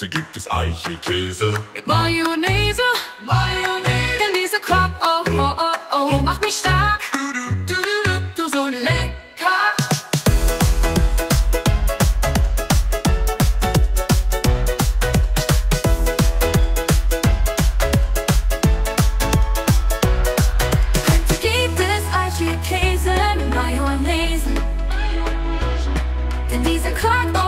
heute gibt es Eichelkäse. Mayonnaise, Mayonnaise. Denn diese Crop, oh, oh, oh, oh, macht mich stark. Du, du, du, du, so lecker. Heute gibt es Eichelkäse mit Mayonnaise. Denn diese Crop, oh,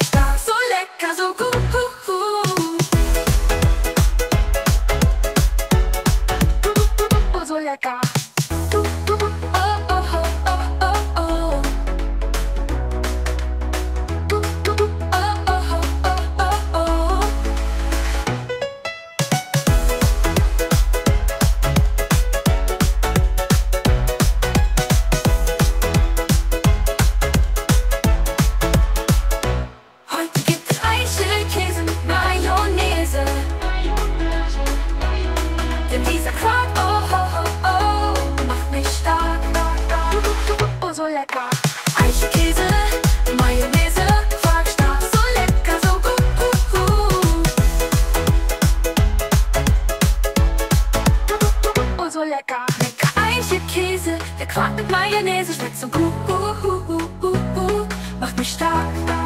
lecker. Lecker Eiche Käse, der Quark mit Mayonnaise schmeckt so gut. Uh, uh, uh, Macht mich stark.